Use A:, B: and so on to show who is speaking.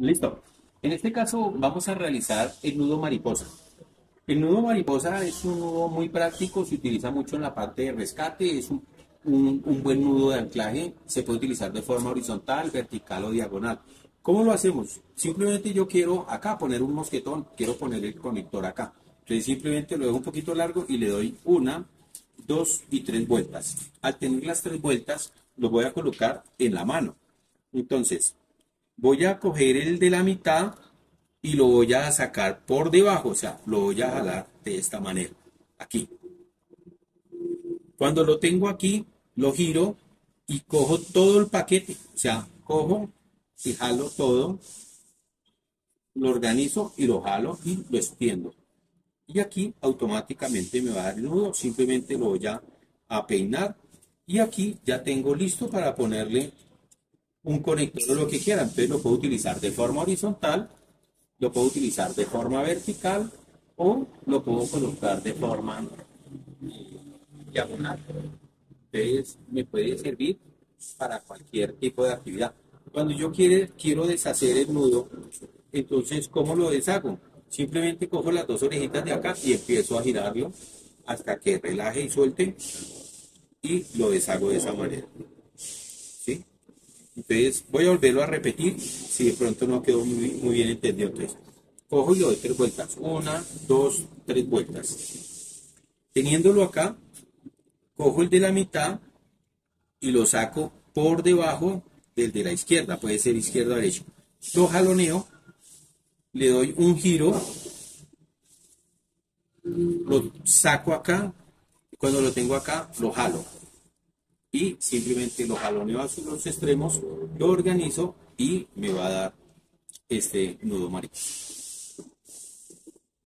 A: Listo. En este caso vamos a realizar el nudo mariposa. El nudo mariposa es un nudo muy práctico, se utiliza mucho en la parte de rescate, es un, un- buen nudo de anclaje, se puede utilizar de forma horizontal, vertical o diagonal. ¿Cómo lo hacemos? Simplemente yo quiero acá poner un mosquetón, quiero poner el conector acá. Entonces simplemente lo dejo un poquito largo y le doy una, dos y tres vueltas. Al tener las tres vueltas, lo voy a colocar en la mano. Entonces, voy a coger el de la mitad y lo voy a sacar por debajo, o sea, lo voy a jalar de esta manera, aquí. Cuando lo tengo aquí, lo giro y cojo todo el paquete, o sea, cojo y jalo todo, lo organizo y lo jalo y lo extiendo. Y aquí automáticamente me va a dar el nudo, simplemente lo voy a, a peinar y aquí ya tengo listo para ponerle un conector o lo que quiera. Entonces lo puedo utilizar de forma horizontal, lo puedo utilizar de forma vertical o lo puedo colocar de forma eh, diagonal. Entonces me puede servir para cualquier tipo de actividad. Cuando yo quiere, quiero deshacer el nudo, entonces ¿cómo lo deshago? Simplemente cojo las dos orejitas de acá y empiezo a girarlo hasta que relaje y suelte y lo deshago de esa manera. Entonces voy a volverlo a repetir si de pronto no quedó muy, muy bien entendido. Entonces, cojo y le doy tres vueltas. Una, dos, tres vueltas. Teniéndolo acá, cojo el de la mitad y lo saco por debajo del de la izquierda. Puede ser izquierda o derecha. Lo jaloneo, le doy un giro, lo saco acá. Cuando lo tengo acá, lo jalo y simplemente lo jaloneo hacia los extremos, lo organizo y me va a dar este nudo mariposa.